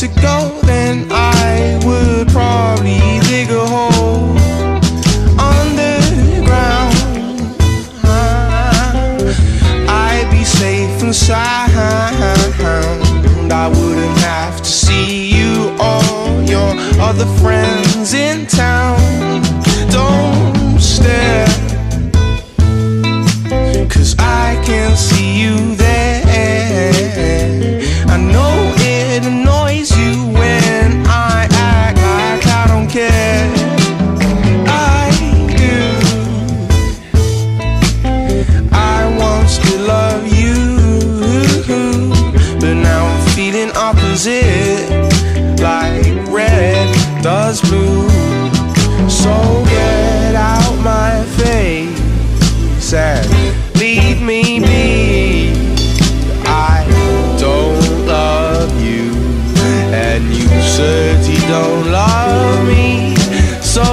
to go, then I would probably dig a hole underground. I'd be safe and sound. I wouldn't have to see you or your other friends in town. Don't stare. So get out my face and leave me be. I don't love you, and you certainly don't love me. So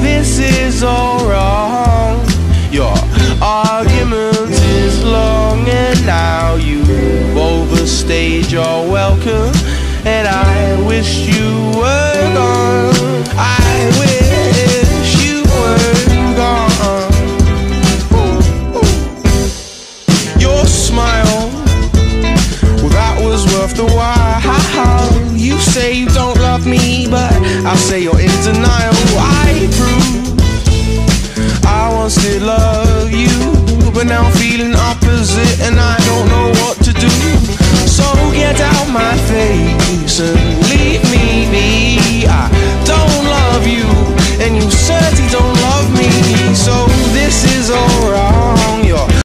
this is all wrong. Your argument is long, and now you've overstayed your welcome. And I wish you were gone. I wish you were gone. Your smile, well, that was worth the while. You say you don't love me, but I say you're in denial. I prove I once did love you, but now I'm feeling opposite, and I don't